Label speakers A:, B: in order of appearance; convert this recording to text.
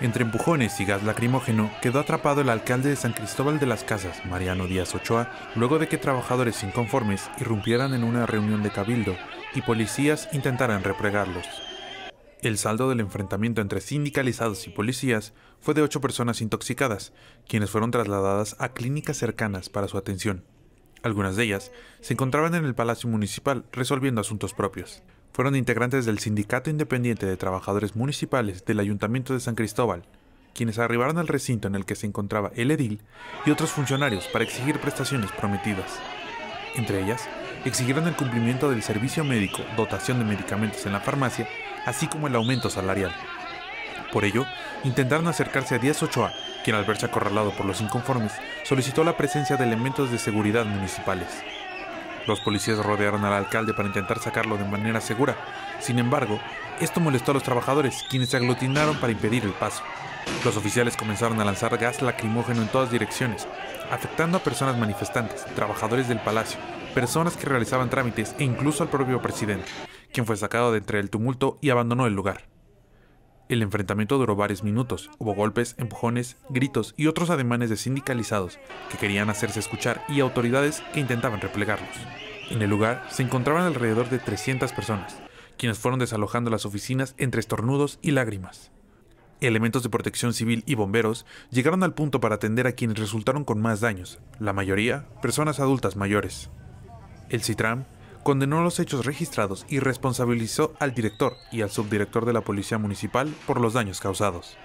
A: Entre empujones y gas lacrimógeno quedó atrapado el alcalde de San Cristóbal de las Casas, Mariano Díaz Ochoa, luego de que trabajadores inconformes irrumpieran en una reunión de cabildo y policías intentaran replegarlos. El saldo del enfrentamiento entre sindicalizados y policías fue de ocho personas intoxicadas, quienes fueron trasladadas a clínicas cercanas para su atención. Algunas de ellas se encontraban en el Palacio Municipal resolviendo asuntos propios fueron integrantes del Sindicato Independiente de Trabajadores Municipales del Ayuntamiento de San Cristóbal, quienes arribaron al recinto en el que se encontraba el edil y otros funcionarios para exigir prestaciones prometidas. Entre ellas, exigieron el cumplimiento del servicio médico, dotación de medicamentos en la farmacia, así como el aumento salarial. Por ello, intentaron acercarse a Díaz Ochoa, quien al verse acorralado por los inconformes, solicitó la presencia de elementos de seguridad municipales. Los policías rodearon al alcalde para intentar sacarlo de manera segura. Sin embargo, esto molestó a los trabajadores, quienes se aglutinaron para impedir el paso. Los oficiales comenzaron a lanzar gas lacrimógeno en todas direcciones, afectando a personas manifestantes, trabajadores del palacio, personas que realizaban trámites e incluso al propio presidente, quien fue sacado de entre el tumulto y abandonó el lugar. El enfrentamiento duró varios minutos. Hubo golpes, empujones, gritos y otros ademanes de sindicalizados que querían hacerse escuchar y autoridades que intentaban replegarlos. En el lugar se encontraban alrededor de 300 personas, quienes fueron desalojando las oficinas entre estornudos y lágrimas. Elementos de protección civil y bomberos llegaron al punto para atender a quienes resultaron con más daños, la mayoría personas adultas mayores. El CITRAM condenó los hechos registrados y responsabilizó al director y al subdirector de la Policía Municipal por los daños causados.